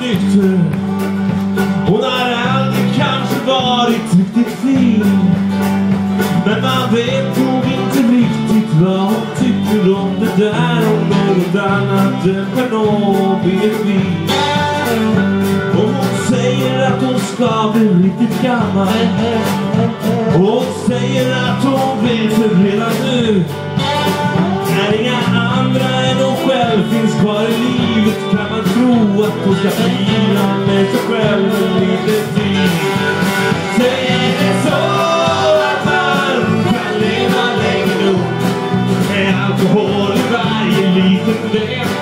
nykter Hon har aldrig kanske varit riktigt fin. Men man vet nog inte riktigt vad hon tycker om det där. Om något annat än Tjernobyl. Och hon säger att hon ska bli riktigt gammal. Och hon säger att hon vet det redan nu. När inga andra än hon själv finns kvar i livet kan man tro att hon ska fira med sig själv en liten tid. Säger det så att man kan leva länge nog med alkohol i varje liten ben.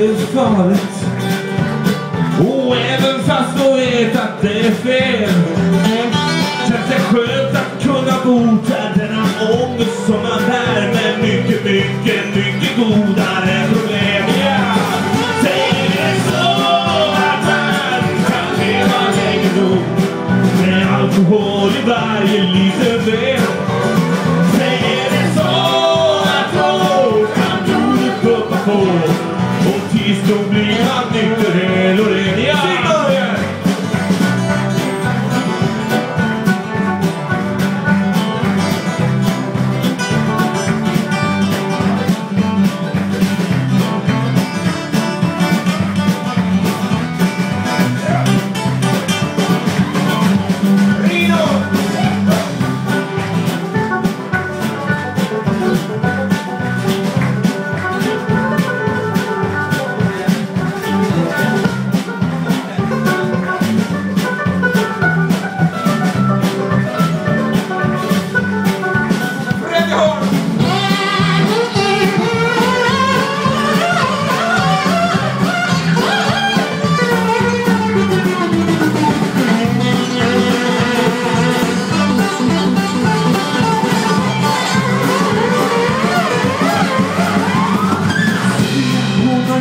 Vet det är farligt Och även fast jag vet att det är fel Känns det skönt att kunna bota denna ångest som man bär Med mycket, mycket, mycket godare problem ja. Säger det så att man kan leva länge nog. Med alkohol i varje liten ben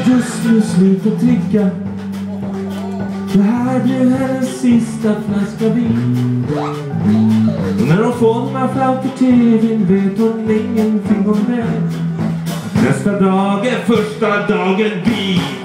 just nu slut att dricka. Det här blir hennes sista flaska vin. Och när hon fångar framför tvn vet hon ingenting om det. Nästa dag är första dagen dit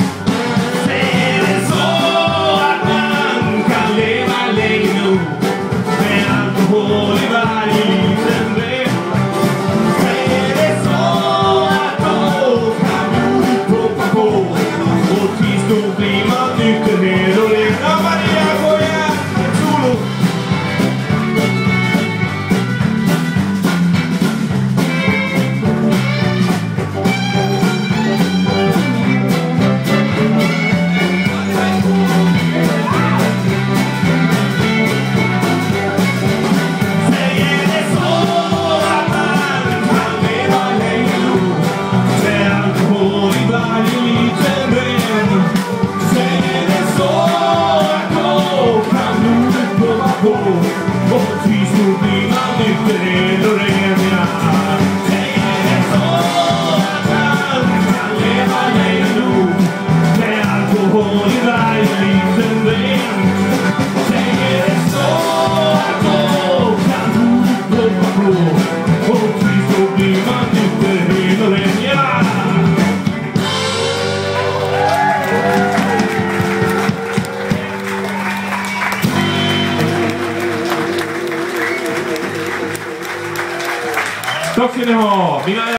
Los queremos.